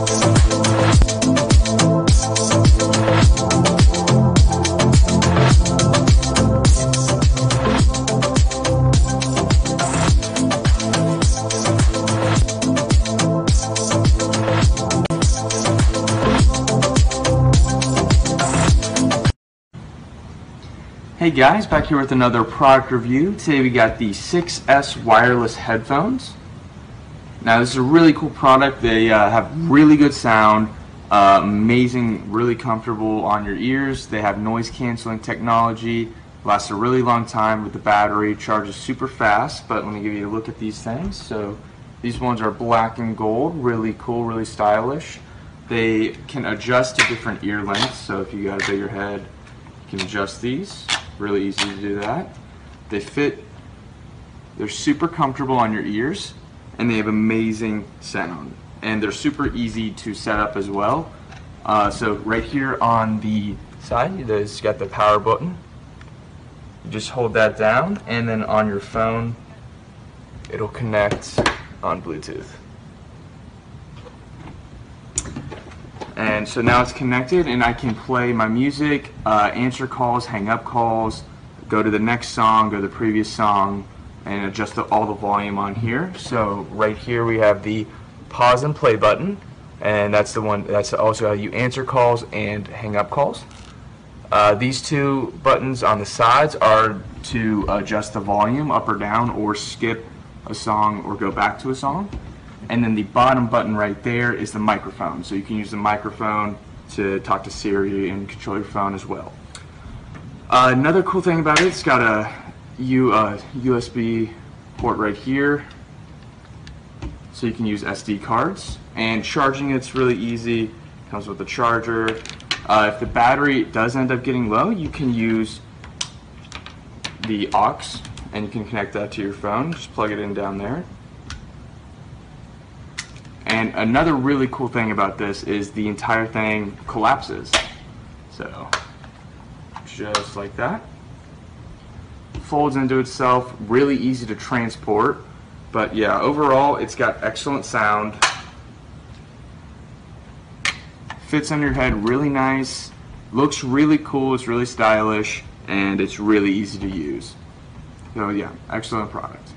Hey guys, back here with another product review. Today we got the 6S wireless headphones. Now this is a really cool product. They uh, have really good sound, uh, amazing, really comfortable on your ears. They have noise canceling technology, lasts a really long time with the battery, charges super fast, but let me give you a look at these things. So these ones are black and gold, really cool, really stylish. They can adjust to different ear lengths, so if you got a bigger head, you can adjust these. Really easy to do that. They fit, they're super comfortable on your ears, and they have amazing sound. And they're super easy to set up as well. Uh, so right here on the side, there's got the power button. You just hold that down, and then on your phone, it'll connect on Bluetooth. And so now it's connected and I can play my music, uh, answer calls, hang up calls, go to the next song, go to the previous song, and adjust the, all the volume on here. So right here we have the pause and play button, and that's the one, that's also how you answer calls and hang up calls. Uh, these two buttons on the sides are to adjust the volume up or down or skip a song or go back to a song. And then the bottom button right there is the microphone. So you can use the microphone to talk to Siri and control your phone as well. Uh, another cool thing about it, it's got a U, uh, USB port right here. So you can use SD cards. And charging it's really easy. Comes with a charger. Uh, if the battery does end up getting low, you can use the aux and you can connect that to your phone. Just plug it in down there. And another really cool thing about this is the entire thing collapses. So, just like that. Folds into itself, really easy to transport. But yeah, overall, it's got excellent sound. Fits on your head really nice. Looks really cool, it's really stylish, and it's really easy to use. So yeah, excellent product.